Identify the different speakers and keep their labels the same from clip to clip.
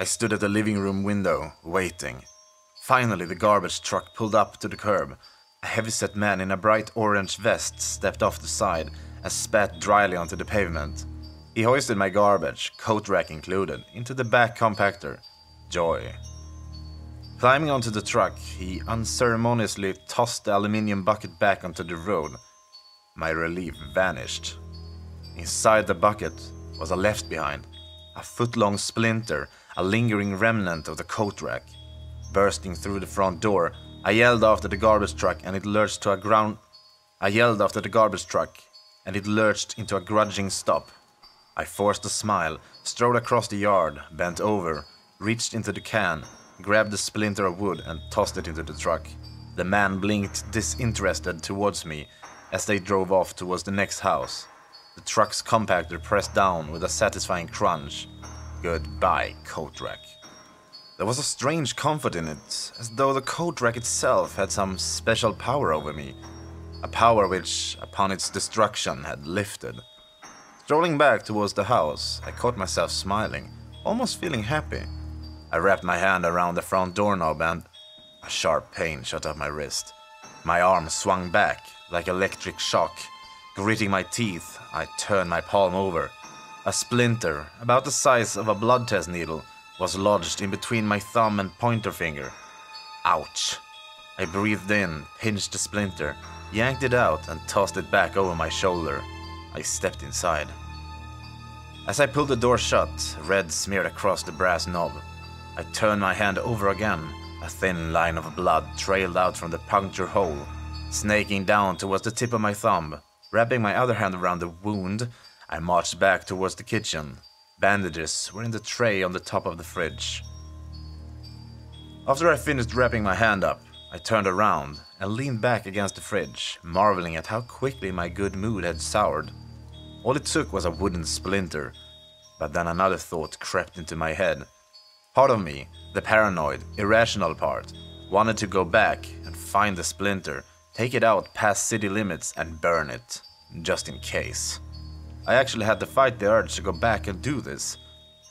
Speaker 1: I stood at the living room window, waiting. Finally, the garbage truck pulled up to the curb. A heavy-set man in a bright orange vest stepped off the side and spat dryly onto the pavement. He hoisted my garbage, coat rack included, into the back compactor. Joy. Climbing onto the truck, he unceremoniously tossed the aluminium bucket back onto the road. My relief vanished. Inside the bucket was a left behind, a foot long splinter, a lingering remnant of the coat rack. Bursting through the front door, I yelled after the garbage truck and it lurched to a ground. I yelled after the garbage truck and it lurched into a grudging stop. I forced a smile, strode across the yard, bent over, reached into the can, grabbed a splinter of wood and tossed it into the truck. The man blinked disinterested towards me as they drove off towards the next house. The truck's compactor pressed down with a satisfying crunch. Goodbye, coat rack. There was a strange comfort in it, as though the coat rack itself had some special power over me. A power which, upon its destruction, had lifted. Strolling back towards the house, I caught myself smiling, almost feeling happy. I wrapped my hand around the front doorknob and a sharp pain shot up my wrist. My arm swung back like electric shock. Gritting my teeth, I turned my palm over. A splinter, about the size of a blood test needle, was lodged in between my thumb and pointer finger. Ouch! I breathed in, pinched the splinter, yanked it out, and tossed it back over my shoulder. I stepped inside. As I pulled the door shut, red smeared across the brass knob. I turned my hand over again. A thin line of blood trailed out from the puncture hole, snaking down towards the tip of my thumb. Wrapping my other hand around the wound, I marched back towards the kitchen. Bandages were in the tray on the top of the fridge. After I finished wrapping my hand up, I turned around and leaned back against the fridge, marveling at how quickly my good mood had soured. All it took was a wooden splinter, but then another thought crept into my head. Part of me, the paranoid, irrational part, wanted to go back and find the splinter, take it out past city limits and burn it, just in case. I actually had to fight the urge to go back and do this.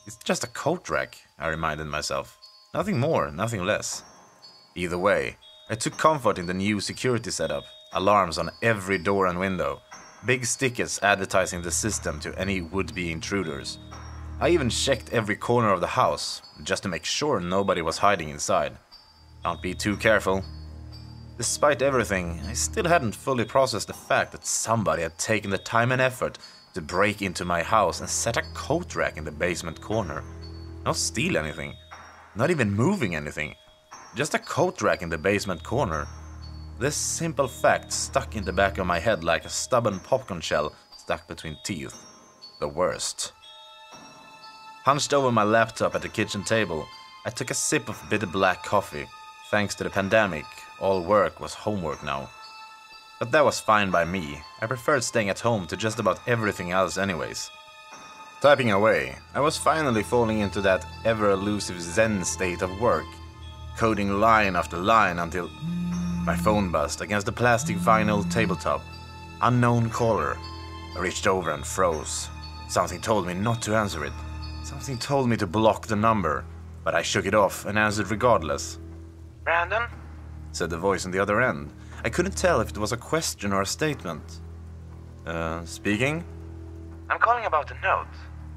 Speaker 1: It's just a coat rack, I reminded myself. Nothing more, nothing less. Either way, I took comfort in the new security setup alarms on every door and window, big stickers advertising the system to any would be intruders. I even checked every corner of the house, just to make sure nobody was hiding inside. Don't be too careful. Despite everything, I still hadn't fully processed the fact that somebody had taken the time and effort to break into my house and set a coat rack in the basement corner. Not steal anything, not even moving anything, just a coat rack in the basement corner. This simple fact stuck in the back of my head like a stubborn popcorn shell stuck between teeth. The worst. Hunched over my laptop at the kitchen table, I took a sip of bitter black coffee. Thanks to the pandemic, all work was homework now. But that was fine by me. I preferred staying at home to just about everything else, anyways. Typing away, I was finally falling into that ever elusive Zen state of work, coding line after line until my phone buzzed against the plastic vinyl tabletop. Unknown caller. I reached over and froze. Something told me not to answer it. Something told me to block the number, but I shook it off and answered regardless.
Speaker 2: Brandon?
Speaker 1: said the voice on the other end. I couldn't tell if it was a question or a statement. Uh, speaking?
Speaker 2: I'm calling about a note.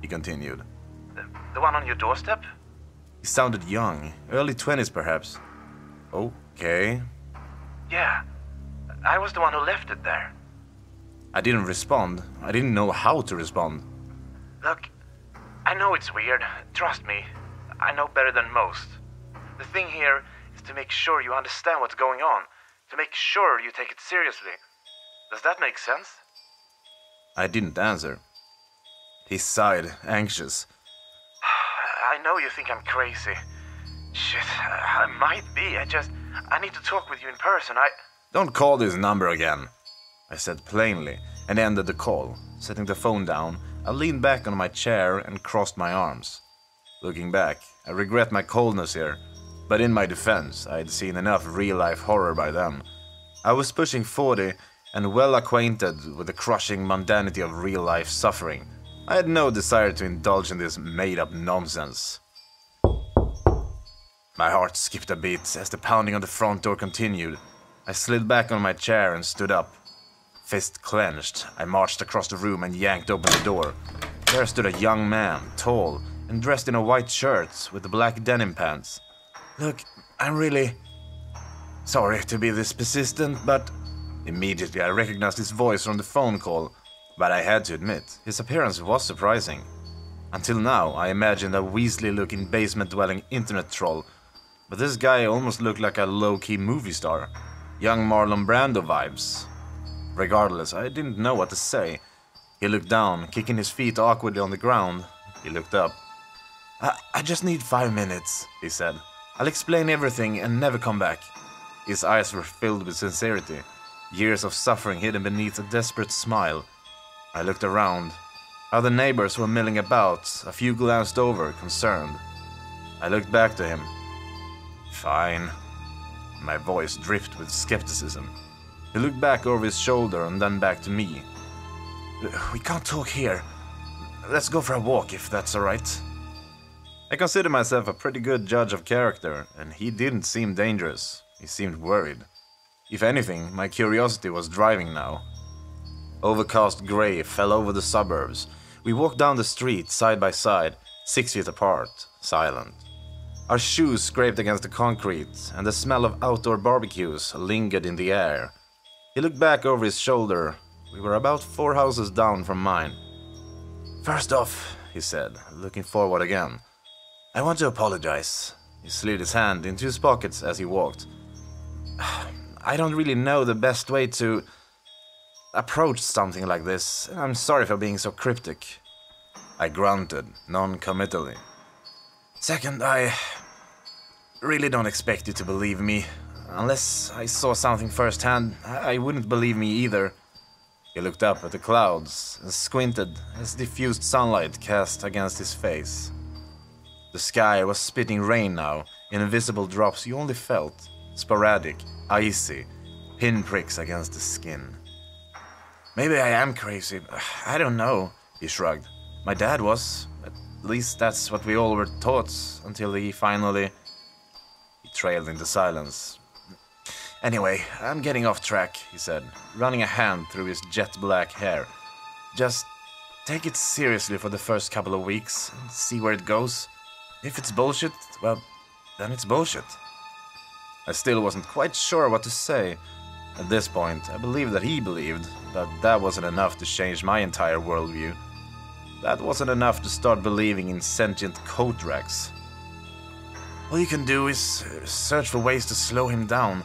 Speaker 1: He continued.
Speaker 2: The, the one on your doorstep?
Speaker 1: He sounded young, early 20s perhaps. Okay.
Speaker 2: Yeah. I was the one who left it there.
Speaker 1: I didn't respond. I didn't know how to respond.
Speaker 2: Look, I know it's weird. Trust me. I know better than most. The thing here is to make sure you understand what's going on, to make sure you take it seriously. Does that make sense?
Speaker 1: I didn't answer. He sighed, anxious.
Speaker 2: I know you think I'm crazy. Shit, I might be. I just. I need to talk with you in person. I.
Speaker 1: Don't call this number again, I said plainly and ended the call. Setting the phone down, I leaned back on my chair and crossed my arms. Looking back, I regret my coldness here, but in my defense, I had seen enough real life horror by then. I was pushing 40 and well acquainted with the crushing mundanity of real life suffering. I had no desire to indulge in this made up nonsense. My heart skipped a beat as the pounding on the front door continued. I slid back on my chair and stood up. Fist clenched, I marched across the room and yanked open the door. There stood a young man, tall, and dressed in a white shirt with black denim pants. Look, I'm really sorry to be this persistent, but immediately I recognized his voice from the phone call. But I had to admit, his appearance was surprising. Until now, I imagined a Weasley looking basement dwelling internet troll, but this guy almost looked like a low key movie star. Young Marlon Brando vibes. Regardless, I didn't know what to say. He looked down, kicking his feet awkwardly on the ground. He looked up. I, I just need five minutes, he said. I'll explain everything and never come back. His eyes were filled with sincerity, years of suffering hidden beneath a desperate smile. I looked around. Other neighbors were milling about, a few glanced over, concerned. I looked back to him. Fine. My voice dripped with skepticism. He looked back over his shoulder and then back to me. We can't talk here. Let's go for a walk if that's alright. I consider myself a pretty good judge of character, and he didn't seem dangerous. He seemed worried. If anything, my curiosity was driving now. Overcast grey fell over the suburbs. We walked down the street side by side, six feet apart, silent. Our shoes scraped against the concrete, and the smell of outdoor barbecues lingered in the air. He looked back over his shoulder. We were about four houses down from mine. First off, he said, looking forward again, I want to apologize. He slid his hand into his pockets as he walked. I don't really know the best way to approach something like this. I'm sorry for being so cryptic. I grunted, non committally. Second, I really don't expect you to believe me. Unless I saw something firsthand, I wouldn't believe me either. He looked up at the clouds and squinted as diffused sunlight cast against his face. The sky was spitting rain now, in invisible drops you only felt, sporadic, icy, pinpricks against the skin. Maybe I am crazy. I don't know, he shrugged. My dad was. At least that's what we all were taught until he finally. He trailed into silence. Anyway, I'm getting off track, he said, running a hand through his jet black hair. Just take it seriously for the first couple of weeks and see where it goes. If it's bullshit, well, then it's bullshit. I still wasn't quite sure what to say. At this point, I believed that he believed, but that wasn't enough to change my entire worldview. That wasn't enough to start believing in sentient racks. All you can do is uh, search for ways to slow him down.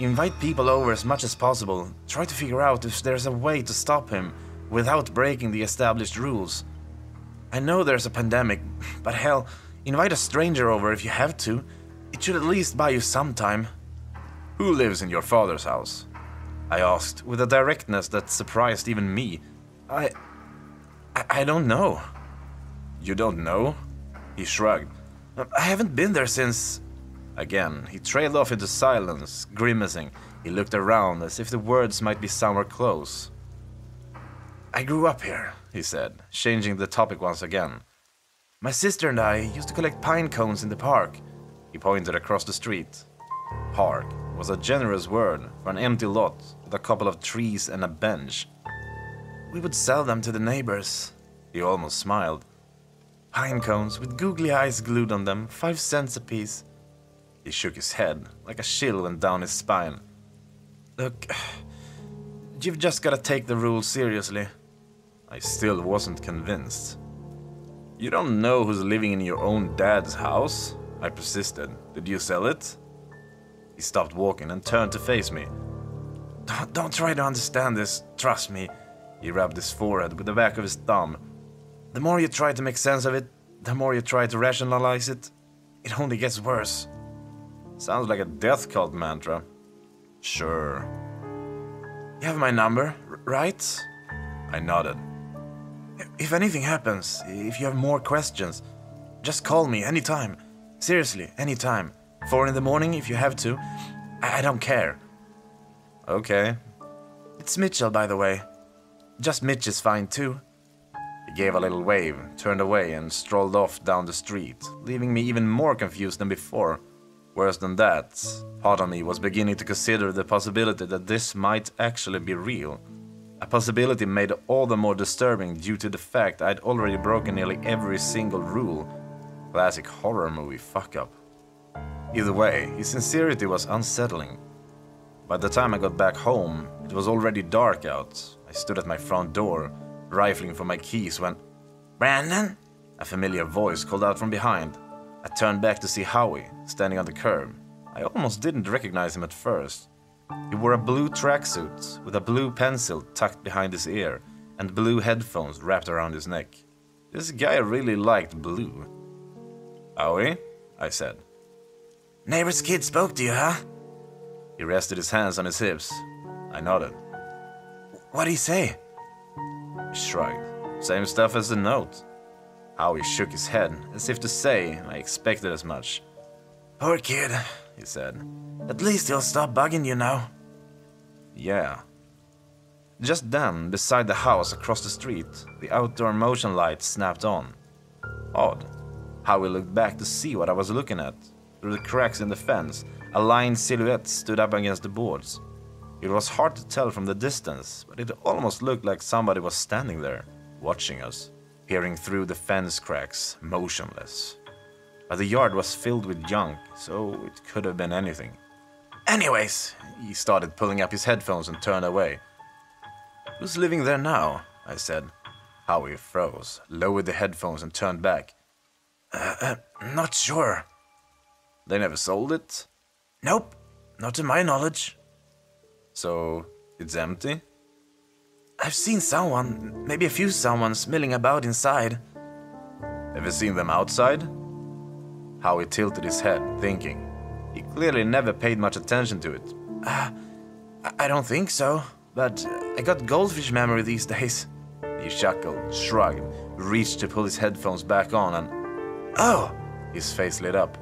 Speaker 1: Invite people over as much as possible. Try to figure out if there's a way to stop him without breaking the established rules. I know there's a pandemic, but hell, invite a stranger over if you have to. It should at least buy you some time. Who lives in your father's house? I asked, with a directness that surprised even me. I. I, don't know. You don't know? He shrugged. I haven't been there since. Again, he trailed off into silence, grimacing. He looked around as if the words might be somewhere close. I grew up here, he said, changing the topic once again. My sister and I used to collect pine cones in the park. He pointed across the street. Park was a generous word for an empty lot with a couple of trees and a bench. We would sell them to the neighbors. He almost smiled. Pine cones with googly eyes glued on them, five cents apiece. He shook his head, like a chill went down his spine. Look, you've just gotta take the rules seriously. I still wasn't convinced. You don't know who's living in your own dad's house? I persisted. Did you sell it? He stopped walking and turned to face me. Don't, don't try to understand this, trust me. He rubbed his forehead with the back of his thumb. The more you try to make sense of it, the more you try to rationalize it, it only gets worse. Sounds like a death cult mantra. Sure. You have my number, right? I nodded. If anything happens, if you have more questions, just call me anytime. Seriously, anytime. Four in the morning if you have to. I don't care. Okay. It's Mitchell, by the way. Just Mitch is fine too. He gave a little wave, turned away, and strolled off down the street, leaving me even more confused than before. Worse than that, part of me was beginning to consider the possibility that this might actually be real. A possibility made all the more disturbing due to the fact I'd already broken nearly every single rule. Classic horror movie fuck up. Either way, his sincerity was unsettling. By the time I got back home, it was already dark out. I stood at my front door, rifling for my keys when. Brandon? A familiar voice called out from behind. I turned back to see Howie, standing on the curb. I almost didn't recognize him at first. He wore a blue tracksuit with a blue pencil tucked behind his ear and blue headphones wrapped around his neck. This guy really liked blue. Howie? I said.
Speaker 3: Neighbor's kid spoke to you, huh?
Speaker 1: He rested his hands on his hips. I nodded.
Speaker 3: What'd he say?
Speaker 1: He shrugged. Same stuff as the note. Howie shook his head, as if to say, I expected as much.
Speaker 3: Poor kid, he said. At least he'll stop bugging you now.
Speaker 1: Yeah. Just then, beside the house across the street, the outdoor motion light snapped on. Odd. Howie looked back to see what I was looking at. Through the cracks in the fence, a line silhouette stood up against the boards. It was hard to tell from the distance, but it almost looked like somebody was standing there, watching us peering through the fence cracks, motionless. But the yard was filled with junk, so it could have been anything. Anyways, he started pulling up his headphones and turned away. Who's living there now? I said. Howie froze, lowered the headphones, and turned back.
Speaker 3: Uh, uh, not sure.
Speaker 1: They never sold it?
Speaker 3: Nope, not to my knowledge.
Speaker 1: So, it's empty?
Speaker 3: I've seen someone, maybe a few someone's milling about inside.
Speaker 1: You seen them outside? Howie tilted his head, thinking. He clearly never paid much attention to it.
Speaker 3: Uh, I don't think so, but I got goldfish memory these days.
Speaker 1: He chuckled, shrugged, reached to pull his headphones back on, and.
Speaker 3: Oh!
Speaker 1: His face lit up.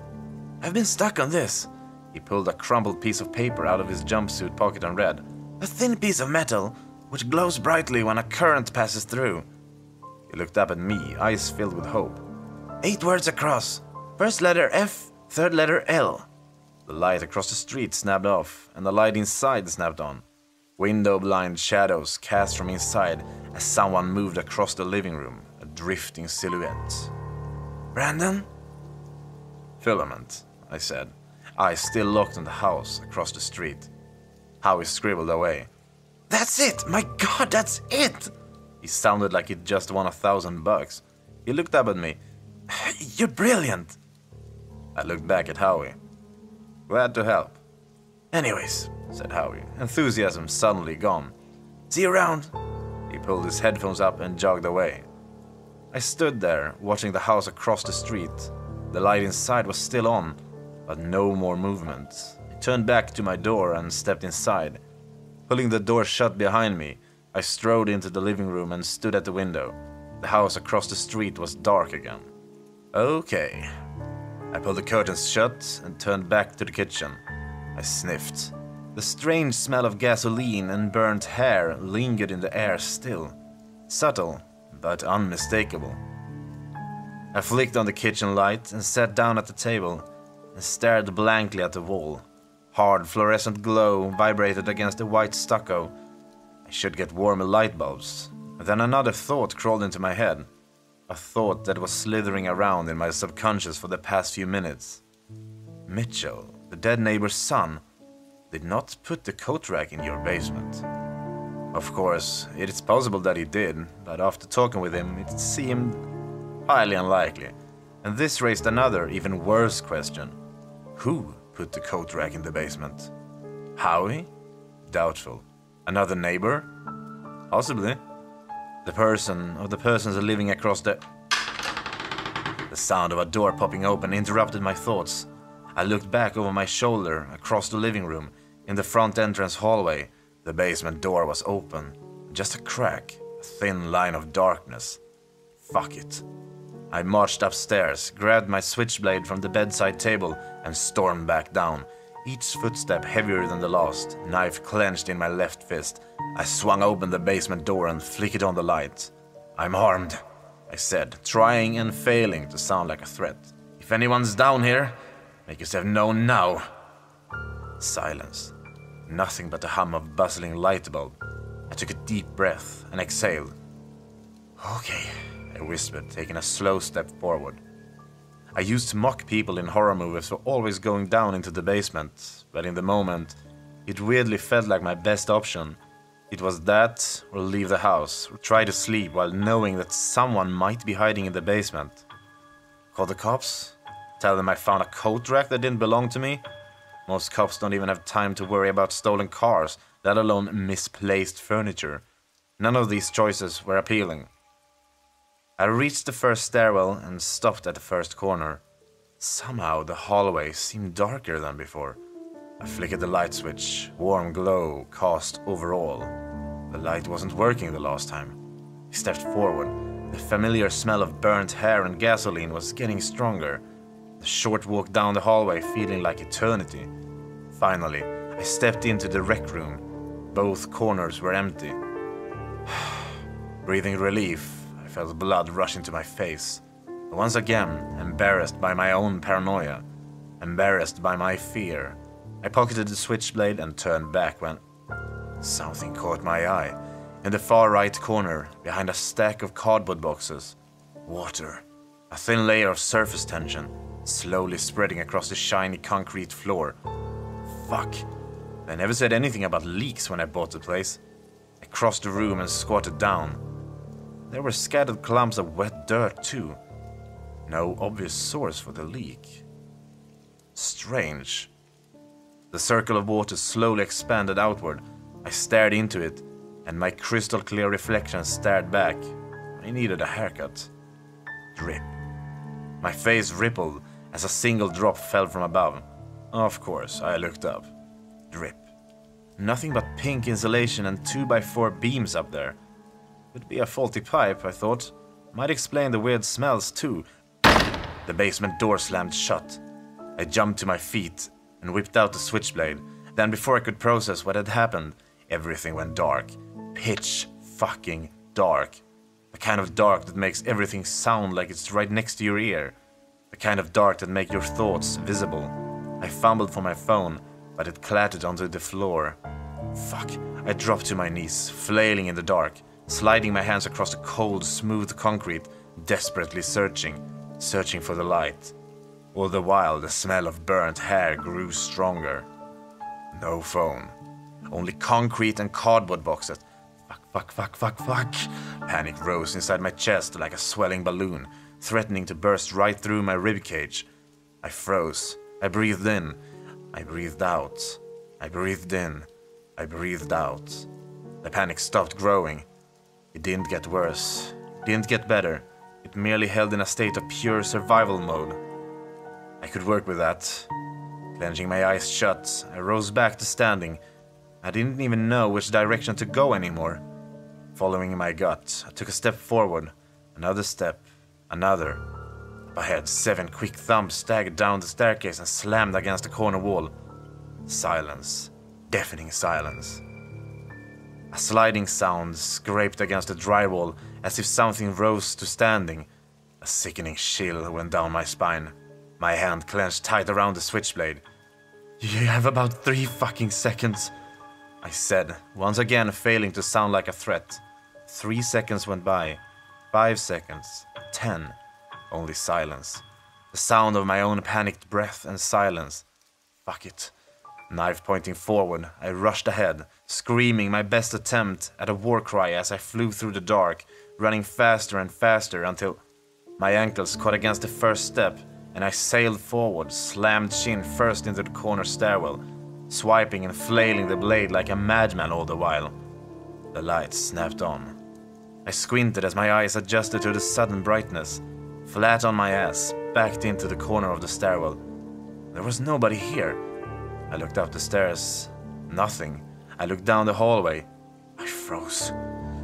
Speaker 3: I've been stuck on this.
Speaker 1: He pulled a crumpled piece of paper out of his jumpsuit pocket and read.
Speaker 3: A thin piece of metal which glows brightly when a current passes through.
Speaker 1: He looked up at me, eyes filled with hope.
Speaker 3: Eight words across. First letter F, third letter L.
Speaker 1: The light across the street snapped off, and the light inside snapped on. Window blind shadows cast from inside as someone moved across the living room, a drifting silhouette.
Speaker 3: Brandon?
Speaker 1: Filament, I said, eyes still locked on the house across the street. Howie scribbled away.
Speaker 3: That's it! My god, that's it!
Speaker 1: He sounded like he'd just won a thousand bucks. He looked up at me.
Speaker 3: You're brilliant!
Speaker 1: I looked back at Howie. Glad to help.
Speaker 3: Anyways,
Speaker 1: said Howie, enthusiasm suddenly gone.
Speaker 3: See you around.
Speaker 1: He pulled his headphones up and jogged away. I stood there, watching the house across the street. The light inside was still on, but no more movement. I turned back to my door and stepped inside. Pulling the door shut behind me, I strode into the living room and stood at the window. The house across the street was dark again. Okay. I pulled the curtains shut and turned back to the kitchen. I sniffed. The strange smell of gasoline and burnt hair lingered in the air still. Subtle, but unmistakable. I flicked on the kitchen light and sat down at the table and stared blankly at the wall. Hard fluorescent glow vibrated against the white stucco. I should get warmer light bulbs. Then another thought crawled into my head. A thought that was slithering around in my subconscious for the past few minutes. Mitchell, the dead neighbor's son, did not put the coat rack in your basement. Of course, it is possible that he did, but after talking with him, it seemed highly unlikely. And this raised another, even worse question Who put the coat rack in the basement. Howie? Doubtful. Another neighbor? Possibly. The person or the persons living across the. The sound of a door popping open interrupted my thoughts. I looked back over my shoulder across the living room. In the front entrance hallway, the basement door was open. Just a crack, a thin line of darkness. Fuck it. I marched upstairs, grabbed my switchblade from the bedside table, and stormed back down, each footstep heavier than the last, knife clenched in my left fist. I swung open the basement door and flickered on the light. I'm armed, I said, trying and failing to sound like a threat. If anyone's down here, Make yourself known now. Silence. Nothing but the hum of bustling light bulb. I took a deep breath and exhaled. Okay, I whispered, taking a slow step forward. I used to mock people in horror movies for always going down into the basement, but in the moment, it weirdly felt like my best option. It was that, or leave the house, or try to sleep while knowing that someone might be hiding in the basement. Call the cops? Tell them I found a coat rack that didn't belong to me? Most cops don't even have time to worry about stolen cars, let alone misplaced furniture. None of these choices were appealing. I reached the first stairwell and stopped at the first corner. Somehow the hallway seemed darker than before. I flickered the light switch, warm glow cast over all. The light wasn't working the last time. I stepped forward. The familiar smell of burnt hair and gasoline was getting stronger. The short walk down the hallway feeling like eternity. Finally, I stepped into the rec room. Both corners were empty. Breathing relief, felt blood rush into my face. Once again, embarrassed by my own paranoia, embarrassed by my fear. I pocketed the switchblade and turned back when something caught my eye. In the far right corner, behind a stack of cardboard boxes, water. A thin layer of surface tension, slowly spreading across the shiny concrete floor. Fuck. They never said anything about leaks when I bought the place. I crossed the room and squatted down. There were scattered clumps of wet dirt, too. No obvious source for the leak. Strange. The circle of water slowly expanded outward. I stared into it, and my crystal clear reflection stared back. I needed a haircut. Drip. My face rippled as a single drop fell from above. Of course, I looked up. Drip. Nothing but pink insulation and 2x4 beams up there. Could be a faulty pipe, I thought. Might explain the weird smells, too. The basement door slammed shut. I jumped to my feet and whipped out the switchblade. Then, before I could process what had happened, everything went dark. Pitch fucking dark. The kind of dark that makes everything sound like it's right next to your ear. The kind of dark that makes your thoughts visible. I fumbled for my phone, but it clattered onto the floor. Fuck. I dropped to my knees, flailing in the dark, sliding my hands across the cold, smooth concrete, desperately searching, searching for the light. All the while, the smell of burnt hair grew stronger. No phone. Only concrete and cardboard boxes. Fuck, fuck, fuck, fuck, fuck. Panic rose inside my chest like a swelling balloon, threatening to burst right through my ribcage. I froze. I breathed in. I breathed out. I breathed in. I breathed out. The panic stopped growing. It didn't get worse. It didn't get better. It merely held in a state of pure survival mode. I could work with that. Clenching my eyes shut, I rose back to standing. I didn't even know which direction to go anymore. Following my gut, I took a step forward, another step, another. Up ahead, seven quick thumps staggered down the staircase and slammed against the corner wall. Silence. Deafening silence. A sliding sound scraped against the drywall as if something rose to standing. A sickening chill went down my spine. My hand clenched tight around the switchblade. You have about three fucking seconds, I said, once again failing to sound like a threat. Three seconds went by. Five seconds. Ten. Only silence. The sound of my own panicked breath and silence. Fuck it. Knife pointing forward, I rushed ahead, screaming my best attempt at a war cry as I flew through the dark, running faster and faster until my ankles caught against the first step and I sailed forward, slammed chin first into the corner stairwell, swiping and flailing the blade like a madman all the while. The lights snapped on. I squinted as my eyes adjusted to the sudden brightness. Flat on my ass, backed into the corner of the stairwell. There was nobody here. I looked up the stairs. Nothing. I looked down the hallway. I froze.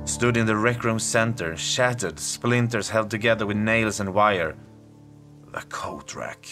Speaker 1: Stood in the rec room center, shattered, splinters held together with nails and wire. The coat rack.